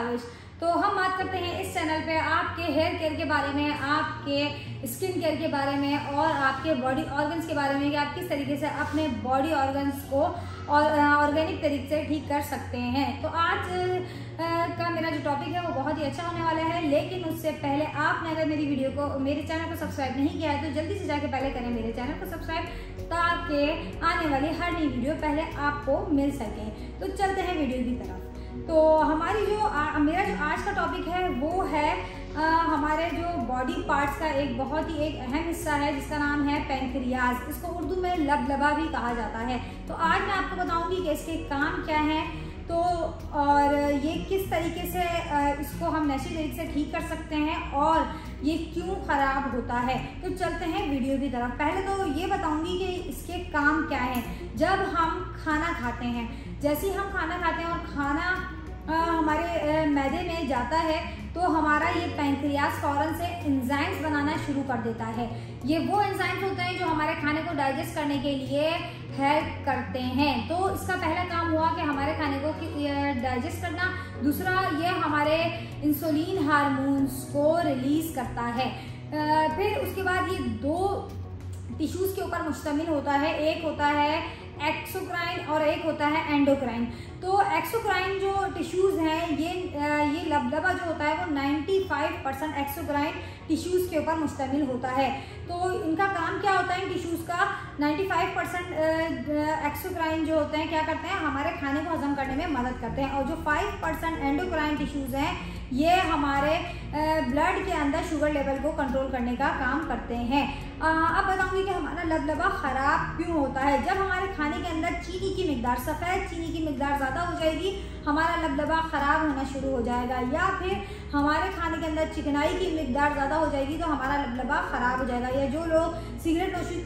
काविश तो हम बात करते हैं इस चैनल पे आपके हेयर केयर के बारे में, आपके स्किन केयर के बारे में और आपके बॉडी ऑर्गन्स के बारे में कि आप किस तरीके से अपने बॉडी ऑर्गन्स को और ऑर्गेनिक तरीके से ठीक कर सकते हैं। तो आज का मेरा जो टॉपिक है वो बहुत ही अच्छा होने वाला है, लेकिन उससे पहले आपने अगर मेरी वीडियो को, मेरे चैनल को सब्सक्राइब नहीं किया है तो जल्दी से जाके पहले करें मेरे चैनल को सब्सक्राइब ताकि आने वाली हर नई वीडियो पहले आपको मिल सके। तो चलते हैं वीडियो की तरफ़। तो हमारी जो आ, मेरा जो आज का टॉपिक है वो है आ, हमारे जो बॉडी पार्ट्स का एक बहुत ही एक अहम हिस्सा है जिसका नाम है पेंक्रियाज इसको उर्दू में लब लबा भी कहा जाता है। तो आज मैं आपको बताऊँगी कि इसके काम क्या हैं। तो और ये किस तरीके से इसको हम नशे तरीके से ठीक कर सकते हैं और ये क्यों ख़राब होता है? तो चलते हैं वीडियो की तरफ़। पहले तो ये बताऊँगी कि इसके काम क्या हैं। जब हम खाना खाते हैं जैसे ही हम खाना खाते हैं और खाना आ, हमारे मैदे में जाता है तो हमारा ये पैंक्रियाज फ़ौरन से इंजाइम्स बनाना शुरू कर देता है। ये वो इंजाइम्स होते हैं जो हमारे खाने को डाइजेस्ट करने के लिए हेल्प करते हैं। तो इसका पहला काम हुआ कि हमारे खाने को डाइजेस्ट करना। दूसरा, ये हमारे इंसुलिन हार्मोन्स को रिलीज़ करता है। फिर उसके बाद ये दो टिश्यूज़ के ऊपर मुश्तमिल होता है, एक होता है एक्सोक्राइन और एक होता है एंडोक्राइन तो एक्सोक्राइन जो टिश्यूज़ हैं, ये ये लबदबा जो होता है, वो 95 परसेंट एक्सोक्राइन टिश्यूज़ के ऊपर मुश्तमिल होता है. तो इनका काम क्या होता है इन टिश्यूज़ का? 95 परसेंट एक्सोक्राइन जो होते हैं, क्या करते हैं? हमारे खाने को हजम करने में मदद करते हैं. और जो 5 परसेंट एंडोक्राइन टिश्यूज़ हैं ये हमारे ब्लड के अंदर शुगर लेवल को कंट्रोल करने का काम करते हैं। अब बताऊँगी कि हमारा लबलबा ख़राब क्यों होता है। जब हमारे खाने के अंदर चीनी की मकदार सफ़ेद चीनी की मकदार ज़्यादा हो जाएगी, हमारा लबलबा ख़राब होना शुरू हो जाएगा। या फिर हमारे खाने के अंदर चिकनाई की मकदार ज़्यादा हो जाएगी तो हमारा लबलबा ख़राब हो जाएगा। या जो लोग सिगरेट नोशी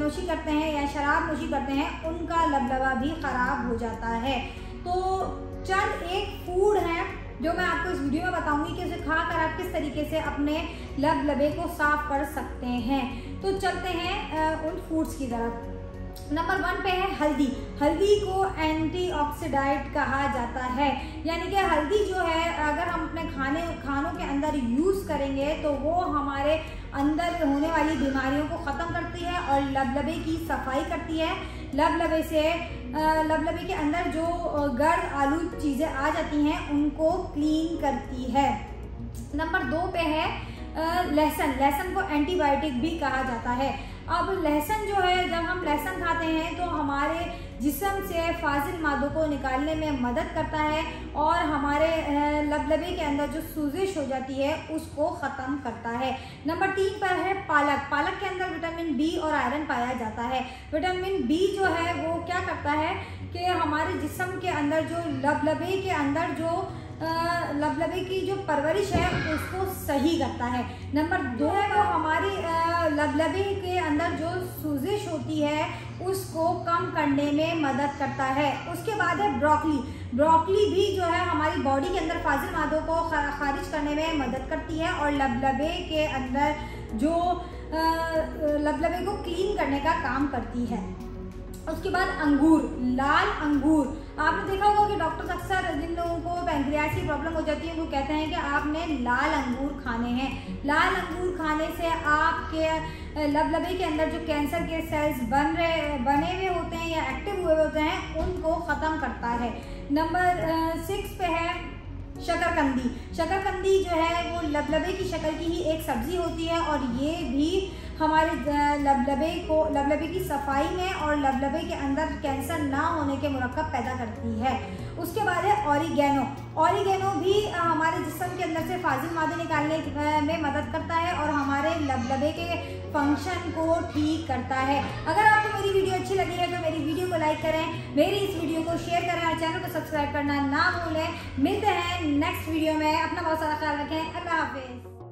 नोशी करते हैं या शराब नोशी करते हैं, उनका लबलबा भी ख़राब हो जाता है। तो चंद एक फ़ूड है जो मैं आपको इस वीडियो में बताऊँगी कि उसे खाकर आप किस तरीके से अपने लब लबे को साफ़ कर सकते हैं। तो चलते हैं उन फूड्स की तरफ़। नंबर वन पे है हल्दी। हल्दी को एंटीऑक्सीडाइड कहा जाता है। यानी कि हल्दी जो है, अगर हम अपने खाने, खानों के अंदर यूज़ करेंगे तो वो हमारे अंदर होने वाली बीमारियों को ख़त्म करती है और लबलबे की सफ़ाई करती है। लबलबे से लबलबे के अंदर जो गर्द आलू चीज़ें आ जाती हैं, उनको क्लीन करती है। नंबर दो पे है लहसुन। लहसुन को एंटीबायोटिक भी कहा जाता है। अब लहसुन जो है, जब हम लहसुन खाते हैं तो हमारे जिसम से फाजिल मादों को निकालने में मदद करता है और हमारे लबलबे के अंदर जो सूजिश हो जाती है, उसको ख़त्म करता है। नंबर तीन पर है पालक। पालक के अंदर विटामिन बी और आयरन पाया जाता है। विटामिन बी जो है, वो क्या करता है कि हमारे जिसम के अंदर जो लबलबे के अंदर जो लबलबे की जो परवरिश है उसको सही करता है। नंबर दो है वो हमारी लबलबे के अंदर जो सूजिश होती है उसको कम करने में मदद करता है। उसके बाद है ब्रोकली। ब्रोकली भी जो है हमारी बॉडी के अंदर फाजिल मादों को खारिज करने में मदद करती है और लबलबे के अंदर जो लबलबे को क्लीन करने का काम करती है। उसके बाद अंगूर, लाल अंगूर। आपने देखा होगा कि डॉक्टर्स अक्सर जिन लोगों को पैंक्रियास की प्रॉब्लम हो जाती है वो कहते हैं कि आपने लाल अंगूर खाने हैं। लाल अंगूर खाने से आपके लबलबे के अंदर जो कैंसर के सेल्स बन रहे, बने हुए होते हैं या एक्टिव हुए होते हैं, उनको ख़त्म करता है। नंबर सिक्स पे है शकरकंदी। शकरकंदी जो है, वो लबलबे की शक्ल की ही एक सब्ज़ी होती है और ये भी हमारे लबलबे को, लबलबे की सफ़ाई में और लबलबे के अंदर कैंसर ना होने के मरकब पैदा करती है। उसके बाद है ऑरिगेनो ऑरिगेनो भी हमारे जिसम के अंदर से फाजिल मादे निकालने में मदद करता है और हमारे लबलबे के फ़ंक्शन को ठीक करता है। अगर आपको मेरी वीडियो अच्छी लगी है तो मेरी वीडियो को लाइक करें, मेरी इस वीडियो को शेयर करें और चैनल को सब्सक्राइब करना ना भूलें। मिलते हैं नेक्स्ट वीडियो में। अपना बहुत सारा ख्याल रखें। अल्लाह हाफिज़।